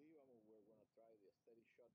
see, vamos, we're gonna try the steady shot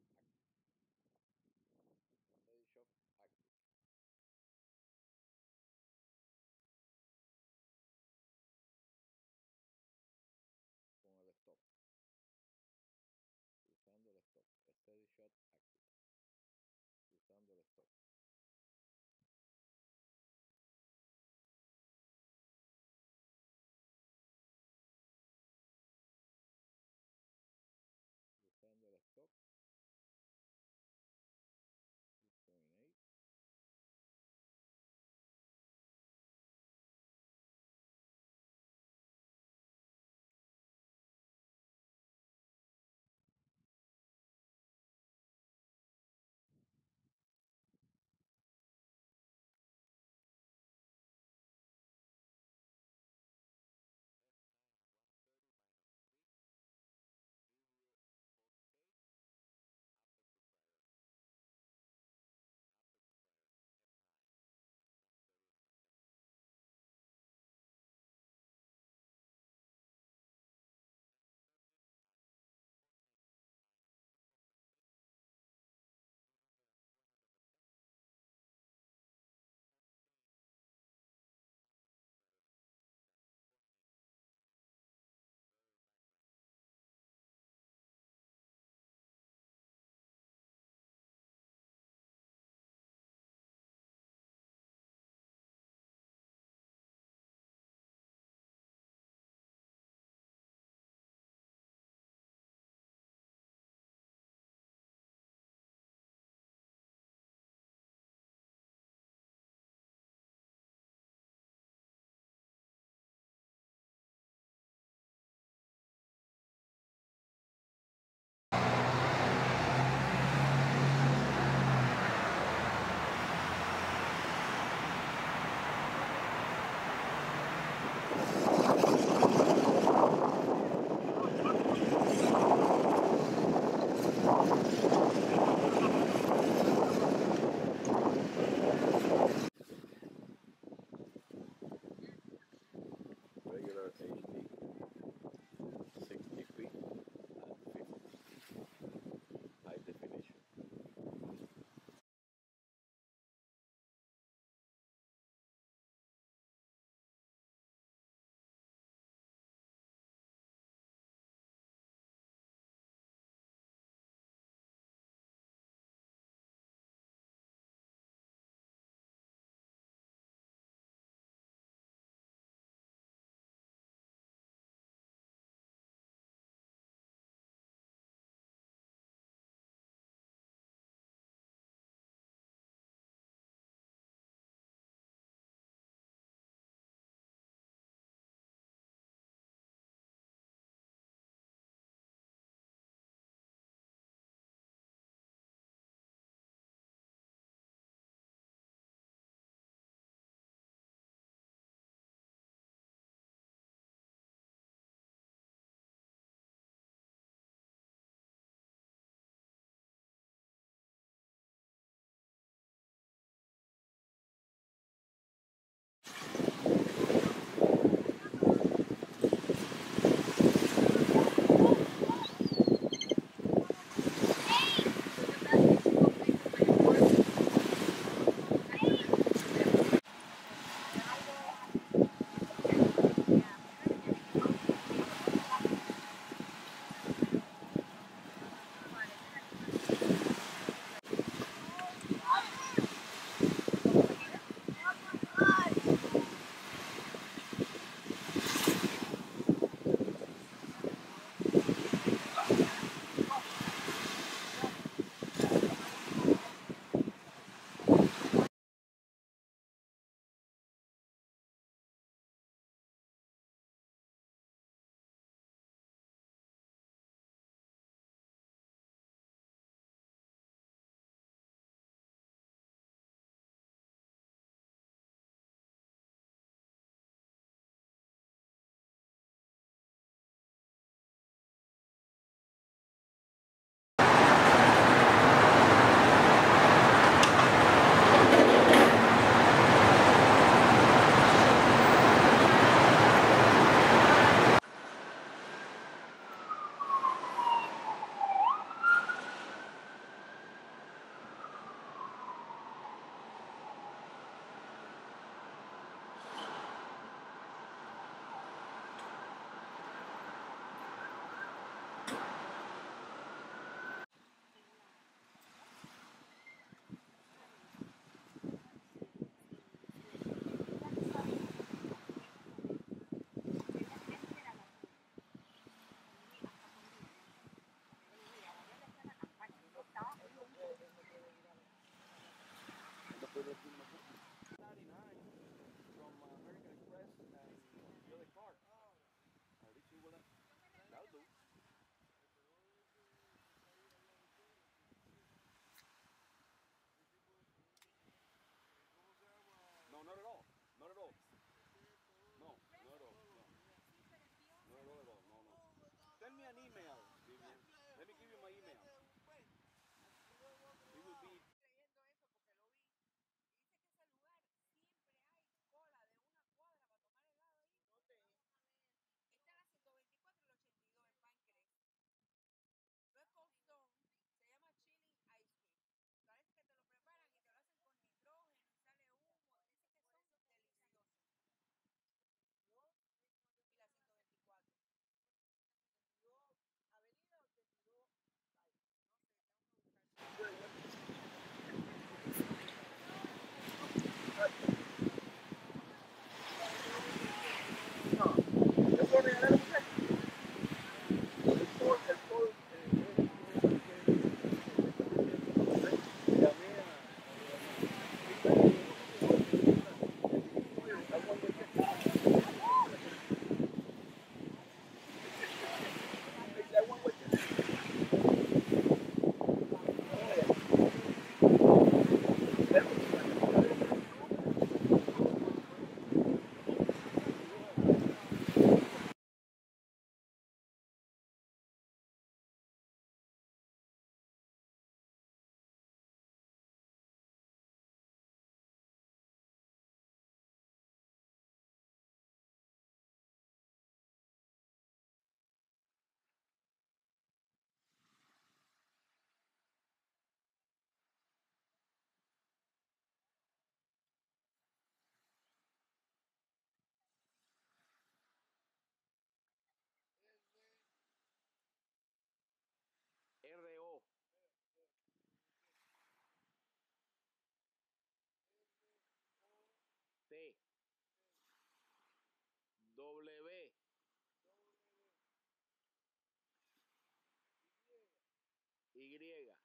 Y.